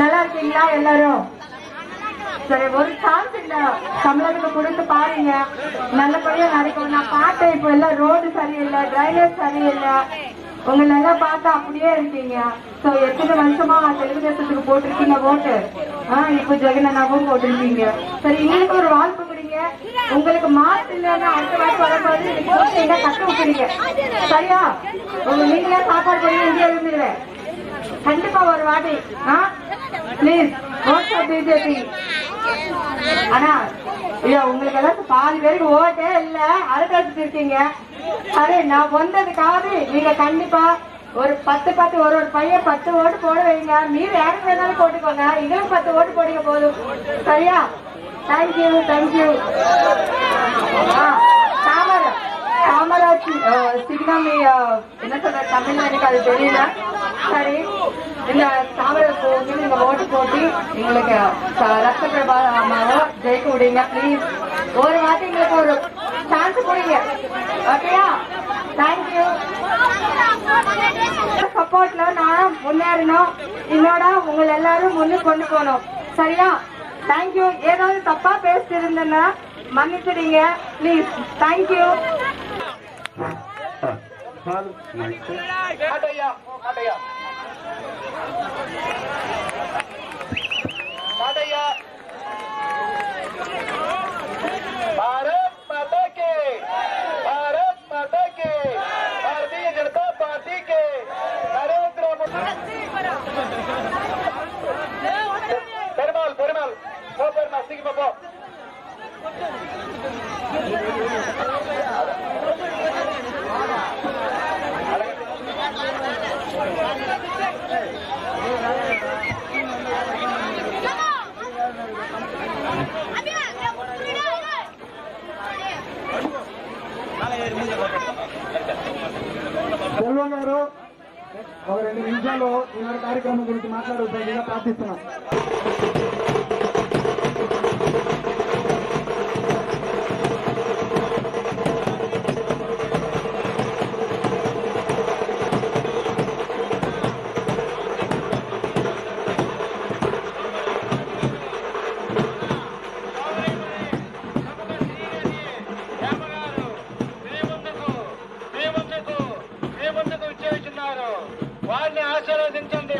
நல்லா இருக்கீங்களா எல்லாரும்? சரி ஒரு சான்ஸ் இந்த தமிழகத்துக்கு கொடுத்து பாருங்க. நல்லபடியா நடக்கும் நான் பார்த்தேன் இப்ப எல்லாம் ரோடு சரியில்லை டிரைனேஜ் சரியில்லை. உங்க நல்லா பார்த்தா அப்படியே இருக்கீங்க. சோ எத்தனை வருஷமா தெலுங்குதேசத்துக்கு போட்டிருக்கீங்க ஓட்டு ஆஹ் இப்ப ஜெகனண்ணாவும் போட்டிருக்கீங்க. சரி இன்னைக்கு ஒரு வாழ்ப்பு கொடுங்க. உங்களுக்கு மாசு இல்லைன்னா அடுத்த வாட்டி வரும்போது நீங்க ஓட்டு எங்க கத்து விட்டுறீங்க சரியா? உங்க நீங்களே சாப்பாடு பண்ணி இங்கே இருந்துருவேன் கண்டிப்பா ஒரு வாட்டி ப்ளீஸ் ஓட் பிஜேபி ஆனா ஐயா உங்களுக்கு எல்லாம் பாதி பேருக்கு ஓட்டே இல்ல அறுக்கடிச்சிட்டு இருக்கீங்க சரி நான் வந்ததுக்காவது நீங்க கண்டிப்பா ஒரு பத்து பத்து ஒரு ஒரு பையன் பத்து ஓட்டு போட வைங்க. மீது யாருக்கு வேணாலும் போட்டுக்கோங்க. எங்களுக்கு பத்து ஓட்டு போடுங்க போதும். சரியா? தேங்க்யூ தேங்க்யூ தாமர காமராஜ் சிக்னாமி என்ன சொல்ற தமிழ்ல எனக்கு அது தெரியல. சரி இந்த காமராஜ் போட்டு நீங்க ஓட்டு போட்டு எங்களுக்கு ரத்த பிரபா ஜெயிக்க விடுங்க ப்ளீஸ் ஒரு வாட்டி எங்களுக்கு ஒரு சான்ஸ் கொடுங்க. ஓகேயா தேங்க்யூ சப்போர்ட்ல நான் முன்னேறணும். என்னோட உங்களை எல்லாரும் முன்னு கொண்டு போகணும். சரியா? தேங்க்யூ ஏதாவது தப்பா பேசிட்டு இருந்தேன்னா மன்னிச்சிடுங்க ப்ளீஸ் தேங்க்யூ காட்டையா காட்டையா காட்டையா भारत माता के भारत माता के भारतीय जनता पार्टी के नरेंद्र मोदी பெருமாள் பெருமாள் போ பெருமாள் சீக்கிரம் போ సెల్వం గారు ఒక రెండు నిమిషాల్లో ఈనాడు కార్యక్రమం గురించి మాట్లాడుతుందిగా ప్రార్థిస్తున్నాం వారిని ఆశీర్వదించండి.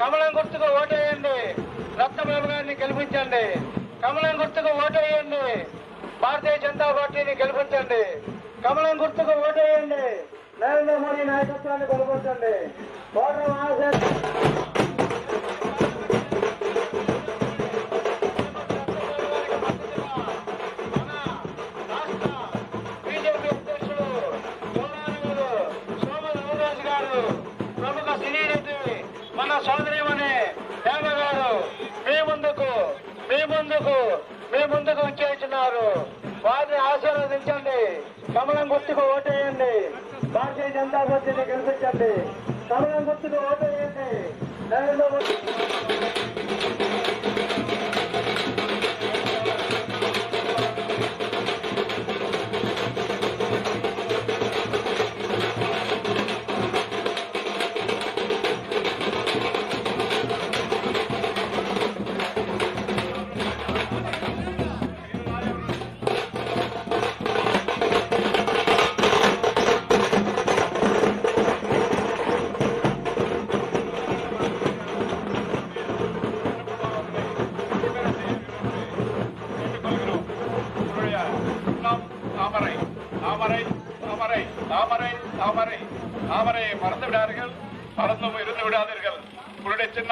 కమలం గుర్తుకు ఓటేయండి. రత్నబాబు గారిని గెలిపించండి. కమలం గుర్తుకు ఓటేయండి. భారతీయ జనతా పార్టీని గెలిపించండి. కమలం గుర్తుకు ఓటేయండి. నరేంద్ర మోడీ నాయకత్వాన్ని గెలిపించండి ఓటర్ సోదరిమణి హేమ గారు మీ ముందుకు మీ ముందుకు మీ ముందుకు విచ్చేస్తున్నారు. వారిని ఆశీర్వదించండి. కమలం గుర్తుకు ఓటేయండి. భారతీయ జనతా పార్టీని గెలిపించండి. కమలం గుర్తుకు ఓటేయండి. నరేంద్ర మోదీ தாமரை தாமரை தாமரை தாமரை தாமரை. தாமரை மறந்து விடாதீர்கள் மறந்தும் இருந்து விடாதீர்கள் உங்களுடைய சின்ன